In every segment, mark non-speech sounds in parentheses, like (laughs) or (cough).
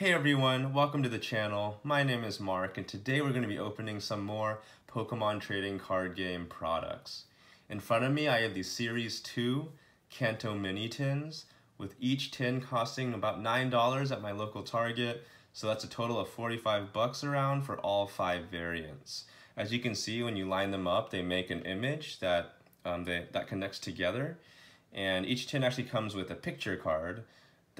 Hey everyone, welcome to the channel. My name is Mark and today we're going to be opening some more Pokemon trading card game products. In front of me I have the Series 2 Kanto Mini Tins with each tin costing about $9 at my local Target so that's a total of 45 bucks around for all five variants. As you can see when you line them up they make an image that, um, they, that connects together and each tin actually comes with a picture card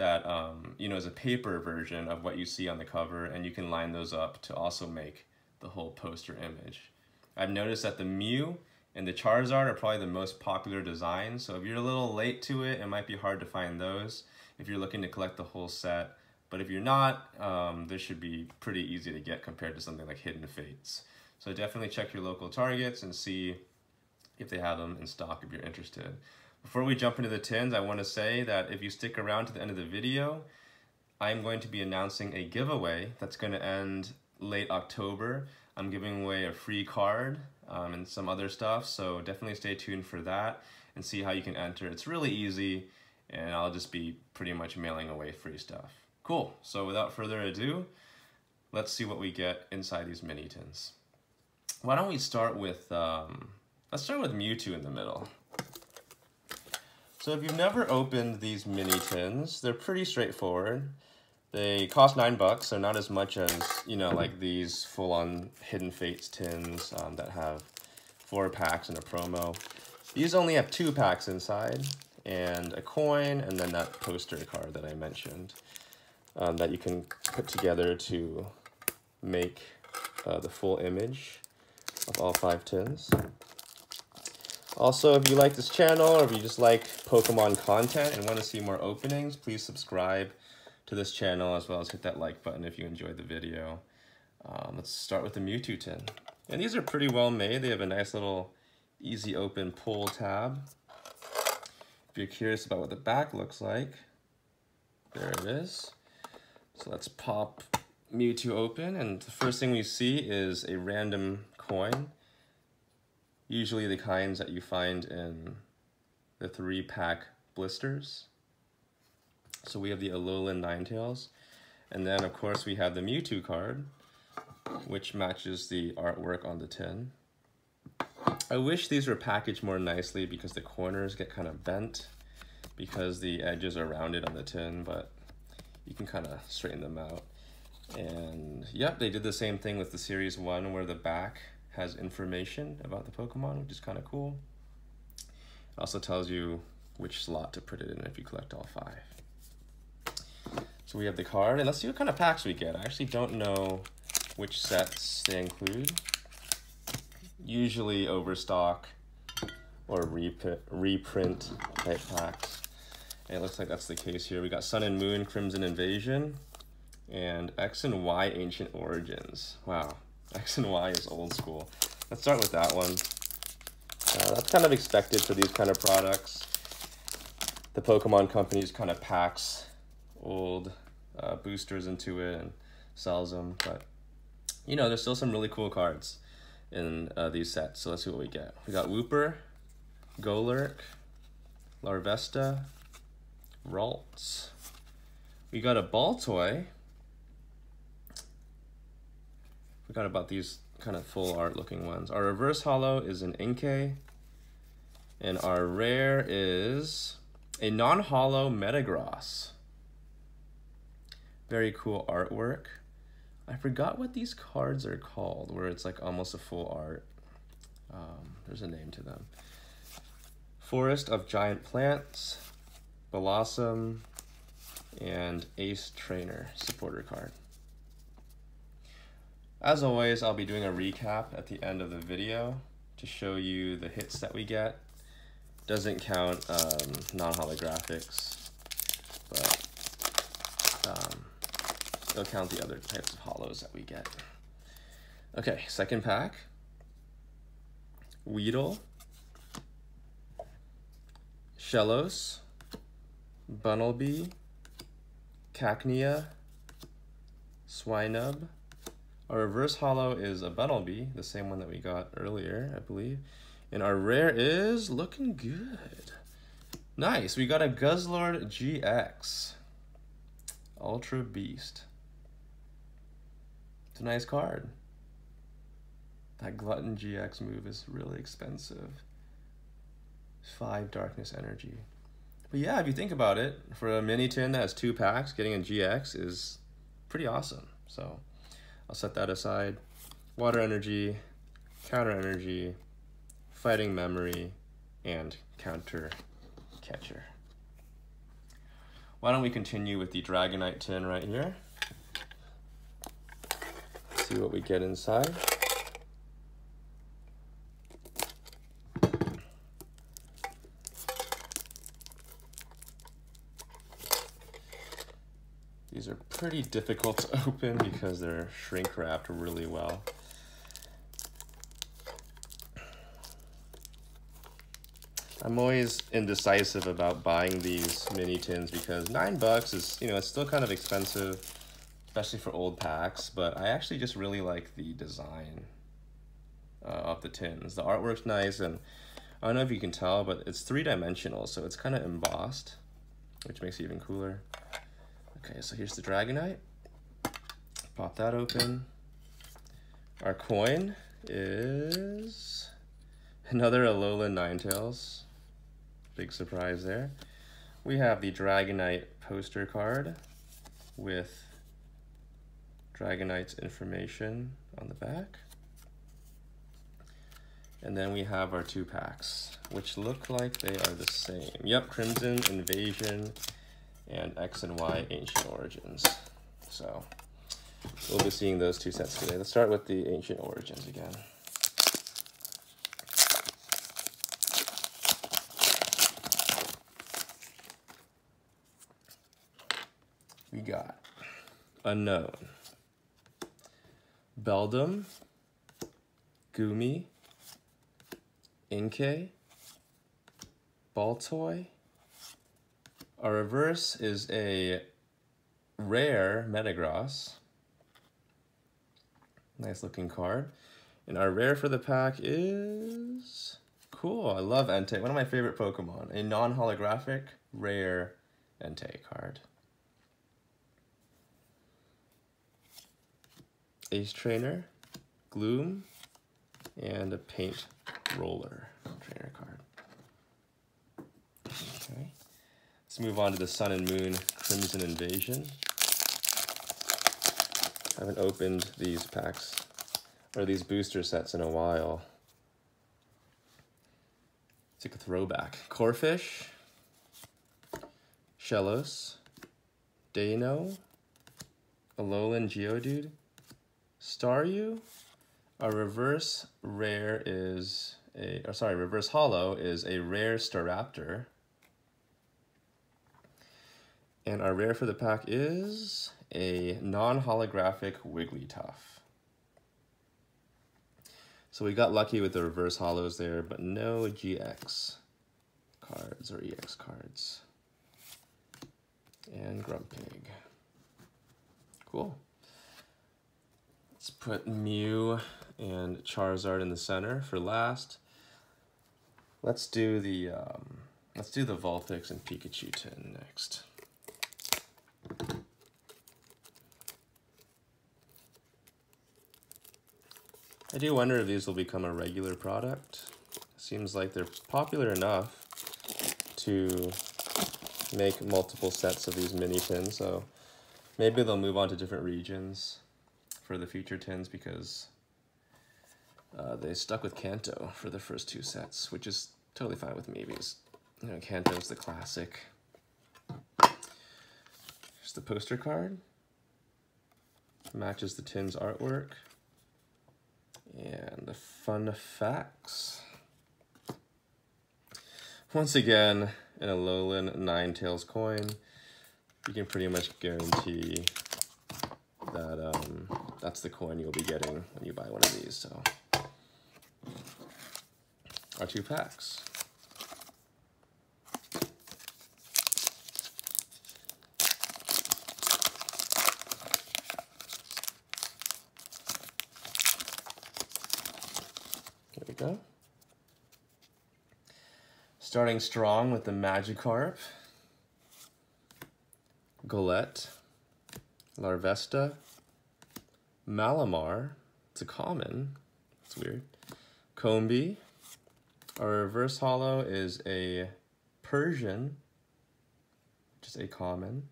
that um, you know is a paper version of what you see on the cover and you can line those up to also make the whole poster image. I've noticed that the Mew and the Charizard are probably the most popular designs so if you're a little late to it it might be hard to find those if you're looking to collect the whole set but if you're not um, this should be pretty easy to get compared to something like Hidden Fates. So definitely check your local Targets and see if they have them in stock if you're interested. Before we jump into the tins, I want to say that if you stick around to the end of the video, I'm going to be announcing a giveaway that's going to end late October. I'm giving away a free card um, and some other stuff, so definitely stay tuned for that and see how you can enter. It's really easy, and I'll just be pretty much mailing away free stuff. Cool, so without further ado, let's see what we get inside these mini tins. Why don't we start with, um, let's start with Mewtwo in the middle. So if you've never opened these mini tins, they're pretty straightforward. They cost nine bucks, so not as much as, you know, like these full-on Hidden Fates tins um, that have four packs and a promo. These only have two packs inside, and a coin, and then that poster card that I mentioned um, that you can put together to make uh, the full image of all five tins. Also, if you like this channel or if you just like Pokemon content and want to see more openings, please subscribe to this channel as well as hit that like button if you enjoyed the video. Um, let's start with the Mewtwo tin. And these are pretty well made. They have a nice little easy open pull tab. If you're curious about what the back looks like, there it is. So let's pop Mewtwo open and the first thing we see is a random coin usually the kinds that you find in the three pack blisters. So we have the Alolan Ninetales. And then of course we have the Mewtwo card, which matches the artwork on the tin. I wish these were packaged more nicely because the corners get kind of bent because the edges are rounded on the tin, but you can kind of straighten them out. And yep, they did the same thing with the Series 1 where the back has information about the Pokemon, which is kind of cool. It also tells you which slot to put it in if you collect all five. So we have the card, and let's see what kind of packs we get. I actually don't know which sets they include. Usually overstock or reprint, reprint type packs. And it looks like that's the case here. We got Sun and Moon, Crimson Invasion, and X and Y Ancient Origins. Wow, X and Y is old school. Let's start with that one. Uh, that's kind of expected for these kind of products. The Pokemon company kind of packs old uh, boosters into it and sells them. But, you know, there's still some really cool cards in uh, these sets. So let's see what we get. We got Wooper, Golurk, Larvesta, Ralts. We got a Baltoy, forgot about these kind of full art looking ones. Our reverse hollow is an Inkay. And our rare is a non-hollow Metagross. Very cool artwork. I forgot what these cards are called, where it's like almost a full art. Um, there's a name to them. Forest of Giant Plants, Blossom, and Ace Trainer supporter card. As always, I'll be doing a recap at the end of the video to show you the hits that we get. Doesn't count um, non-holographics, but um, it'll count the other types of holos that we get. Okay, second pack. Weedle, Shellos, Bunnelby, Cacnea, Swinub, our reverse hollow is a Bunnelby, the same one that we got earlier, I believe. And our rare is looking good. Nice, we got a Guzzlord GX. Ultra Beast. It's a nice card. That Glutton GX move is really expensive. Five Darkness Energy. But yeah, if you think about it, for a mini tin that has two packs, getting a GX is pretty awesome. So I'll set that aside. Water Energy, Counter Energy, Fighting Memory, and Counter Catcher. Why don't we continue with the Dragonite tin right here. See what we get inside. These are pretty difficult to (laughs) open because they're shrink wrapped really well. I'm always indecisive about buying these mini tins because nine bucks is, you know, it's still kind of expensive, especially for old packs, but I actually just really like the design uh, of the tins. The artwork's nice and I don't know if you can tell, but it's three-dimensional, so it's kind of embossed, which makes it even cooler. Okay, so here's the Dragonite. Pop that open. Our coin is another Alolan Ninetales. Big surprise there. We have the Dragonite poster card with Dragonite's information on the back. And then we have our two packs, which look like they are the same. Yep, Crimson Invasion and X and Y Ancient Origins. So we'll be seeing those two sets today. Let's start with the Ancient Origins again. we got Unown, Beldum, Goomy, Inkay, Baltoy. Our reverse is a rare Metagross. Nice looking card. And our rare for the pack is... Cool, I love Entei. One of my favorite Pokemon. A non-holographic, rare Entei card. Ace Trainer, Gloom, and a Paint Roller trainer card. Okay, let's move on to the Sun and Moon Crimson Invasion. I haven't opened these packs or these booster sets in a while. It's like a throwback. Corphish, Shellos, Dano, Alolan Geodude, Staryu, a reverse rare is a, or sorry, reverse hollow is a rare Staraptor. And our rare for the pack is a non-holographic Wigglytuff. So we got lucky with the reverse hollows there, but no GX cards or EX cards. And Grumpig. Cool. Let's put Mew and Charizard in the center for last. Let's do the um, let's do the Vulpix and Pikachu tin next. I do wonder if these will become a regular product. Seems like they're popular enough to make multiple sets of these mini tins, so maybe they'll move on to different regions for the feature tins because uh, they stuck with Kanto for the first two sets, which is totally fine with me because you know Kanto's the classic. Here's the poster card. Matches the tin's artwork. And the fun facts. Once again, in a Alolan Ninetales coin, you can pretty much guarantee that um, that's the coin you'll be getting when you buy one of these. So our two packs. Starting strong with the Magikarp, Golett, Larvesta, Malamar, it's a common, it's weird. Combee, our reverse holo is a Persian, just a common.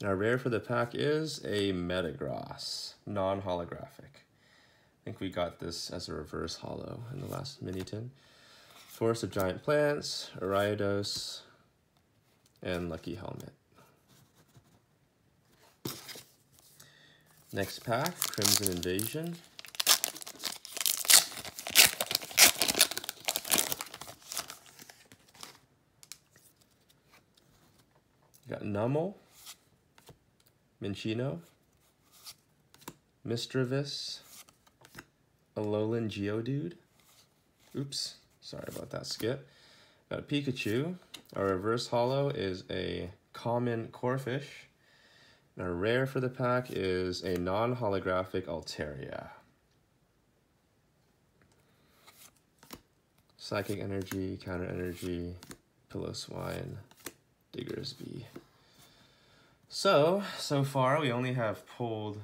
And our rare for the pack is a Metagross, non-holographic. Think we got this as a reverse hollow in the last mini tin. Forest of Giant Plants, Ariados, and Lucky Helmet. Next pack, Crimson Invasion. Got Numel, Minccino, Misdreavus, Alolan Geodude. Oops, sorry about that skip. Got a Pikachu. Our reverse hollow is a common Corphish. And our rare for the pack is a non-holographic Altaria. Psychic Energy, Counter Energy, Piloswine, Diggersby. So, so far we only have pulled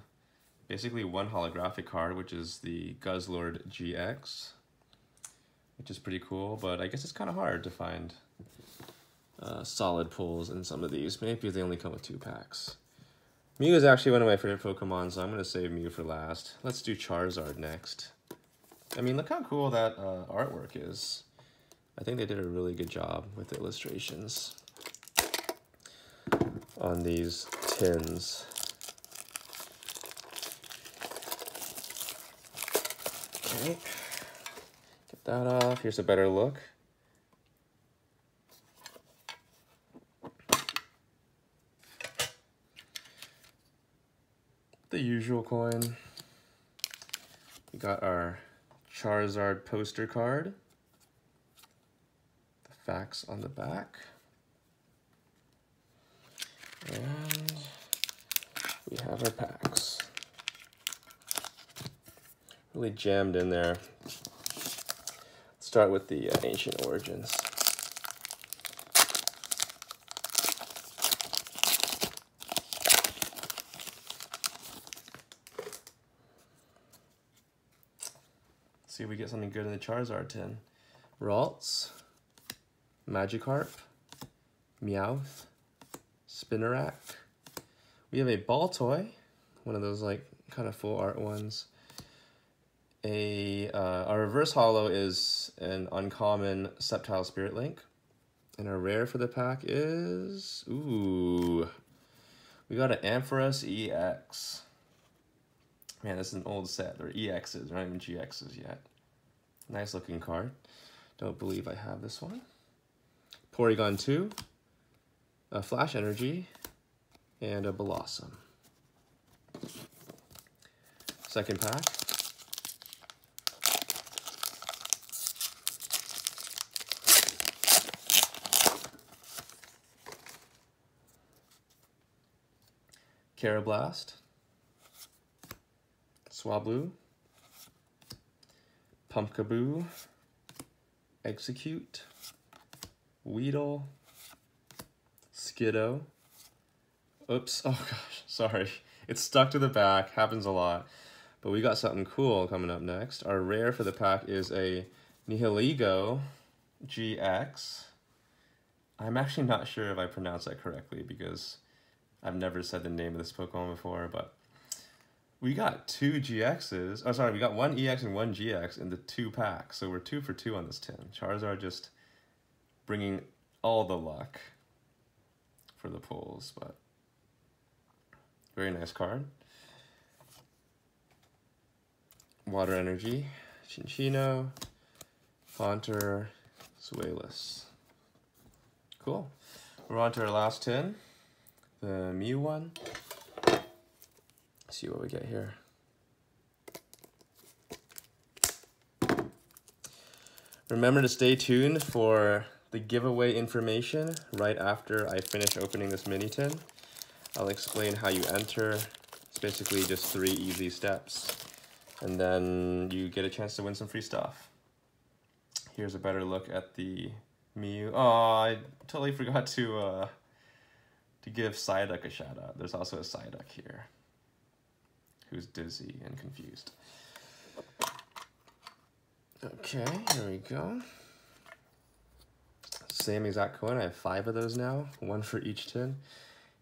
basically one holographic card, which is the Guzzlord GX, which is pretty cool, but I guess it's kind of hard to find uh, solid pulls in some of these, maybe they only come with two packs. Mew is actually one of my favorite Pokemon, so I'm going to save Mew for last. Let's do Charizard next. I mean, look how cool that uh, artwork is. I think they did a really good job with the illustrations on these tins. Okay, get that off. Here's a better look. The usual coin. We got our Charizard poster card. The facts on the back. And we have our packs. Really jammed in there. Let's start with the uh, Ancient Origins. see if we get something good in the Charizard tin. Ralts, Magikarp, Meowth, Spinarak. We have a Baltoy, one of those like kind of full art ones. A uh, our reverse hollow is an uncommon Sceptile Spirit Link, and a rare for the pack is ooh, we got an Ampharos EX. Man, this is an old set. They're EXs, they're not even GXs yet. Nice looking card. Don't believe I have this one. Porygon 2, a Flash Energy, and a Blossom. Second pack. Karrablast, Swablu, Pumpkaboo, Exeggcute, Weedle, Skiddo. Oops, (laughs) oh gosh, sorry. It's stuck to the back, happens a lot. But we got something cool coming up next. Our rare for the pack is a Nihilego GX. I'm actually not sure if I pronounced that correctly because I've never said the name of this Pokemon before, but we got two GXs. Oh, sorry, we got one EX and one GX in the two packs. So we're two for two on this tin. Charizard just bringing all the luck for the pulls, but very nice card. Water Energy, Cinccino, Haunter, Zweilous. Cool. We're on to our last tin, the Mew one see what we get here. Remember to stay tuned for the giveaway information right after I finish opening this mini tin. I'll explain how you enter. It's basically just three easy steps. And then you get a chance to win some free stuff. Here's a better look at the Mew. Oh, I totally forgot to uh, to give Psyduck a shout out. There's also a Psyduck here. who's dizzy and confused. Okay, here we go. Same exact coin. I have five of those now, one for each tin.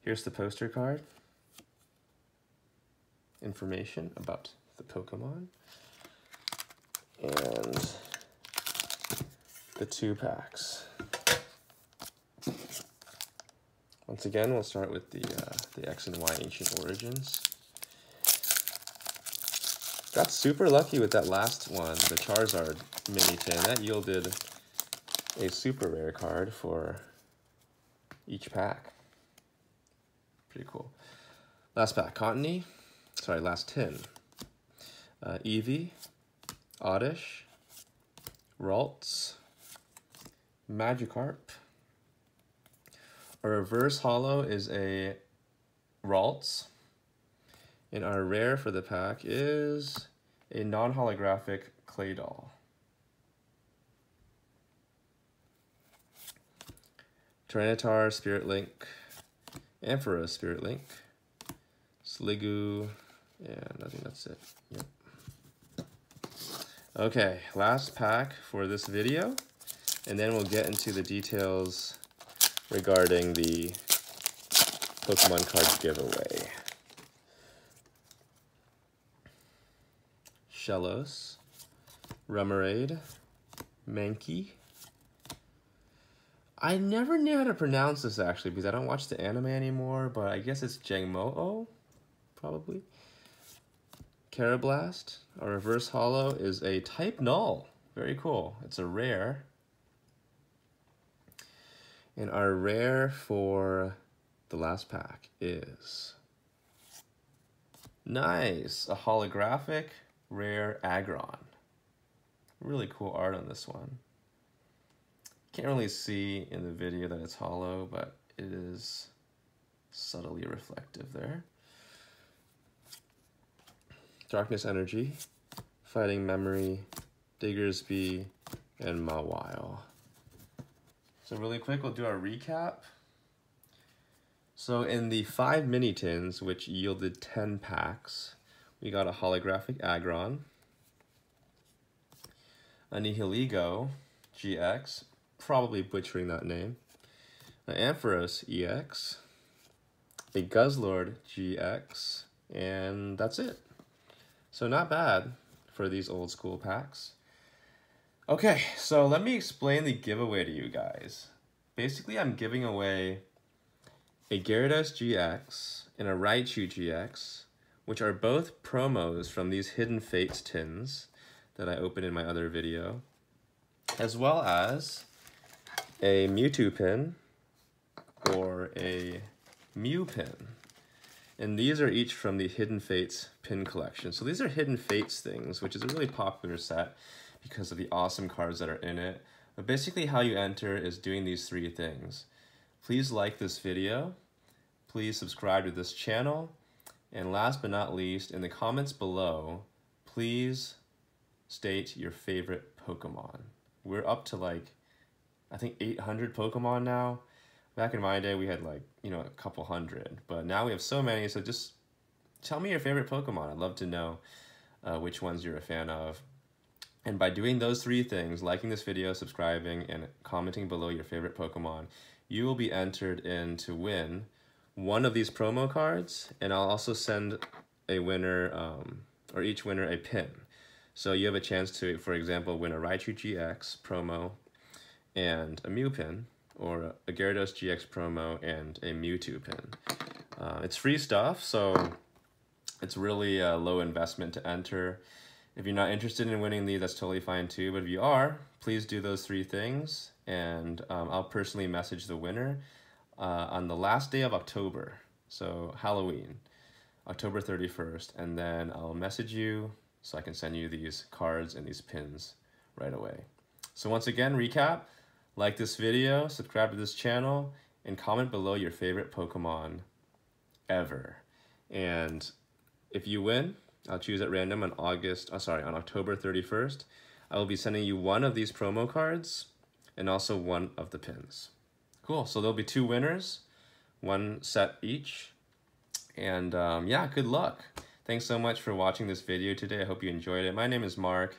Here's the poster card. Information about the Pokemon. And the two packs. Once again, we'll start with the, uh, the X and Y Ancient Origins. Got super lucky with that last one, the Charizard mini tin. That yielded a super rare card for each pack. Pretty cool. Last pack, Cottonee. Sorry, last tin. Uh, Eevee, Oddish, Ralts, Magikarp. A reverse holo is a Ralts. And our rare for the pack is a non-holographic Claydol. Tyranitar, Spirit Link, Ampharos, Spirit Link, Sliggoo, and I think that's it. Yep. Okay, last pack for this video, and then we'll get into the details regarding the Pokemon card giveaway. Shellos, Remoraid, Mankey. I never knew how to pronounce this actually because I don't watch the anime anymore, but I guess it's Jangmo-o, probably. Karrablast, a reverse holo, is a type null. Very cool. It's a rare. And our rare for the last pack is nice, a holographic rare Aggron. Really cool art on this one. Can't really see in the video that it's hollow, but it is subtly reflective there. Darkness Energy, Fighting Memory, Diggersby, and Mawile. So really quick, we'll do our recap. So in the five mini tins, which yielded 10 packs, we got a holographic Aggron, a Nihilego GX, probably butchering that name, an Ampharos EX, a Guzzlord GX, and that's it. So not bad for these old school packs. Okay, so let me explain the giveaway to you guys. Basically, I'm giving away a Gyarados GX and a Raichu GX which are both promos from these Hidden Fates tins that I opened in my other video, as well as a Mewtwo pin or a Mew pin. And these are each from the Hidden Fates pin collection. So these are Hidden Fates things, which is a really popular set because of the awesome cards that are in it. But basically how you enter is doing these three things. Please like this video. Please subscribe to this channel and last but not least, in the comments below, please state your favorite Pokemon. We're up to like, I think 800 Pokemon now. Back in my day, we had like, you know, a couple hundred, but now we have so many, so just tell me your favorite Pokemon. I'd love to know uh, which ones you're a fan of. And by doing those three things, liking this video, subscribing, and commenting below your favorite Pokemon, you will be entered in to win one of these promo cards, and I'll also send a winner, um, or each winner, a pin. So you have a chance to, for example, win a Raichu GX promo and a Mew pin, or a Gyarados GX promo and a Mewtwo pin. Uh, it's free stuff, so it's really a low investment to enter. If you're not interested in winning these, that's totally fine too. But if you are, please do those three things, and um, I'll personally message the winner uh, on the last day of October, so Halloween, October 31st, and then I'll message you so I can send you these cards and these pins right away. So once again, recap, like this video, subscribe to this channel, and comment below your favorite Pokemon ever. And if you win, I'll choose at random on August, oh, sorry, on October 31st. I will be sending you one of these promo cards and also one of the pins. Cool. So there'll be two winners, one set each. And um, yeah, good luck. Thanks so much for watching this video today. I hope you enjoyed it. My name is Mark.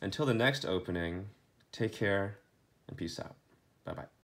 Until the next opening, take care and peace out. Bye-bye.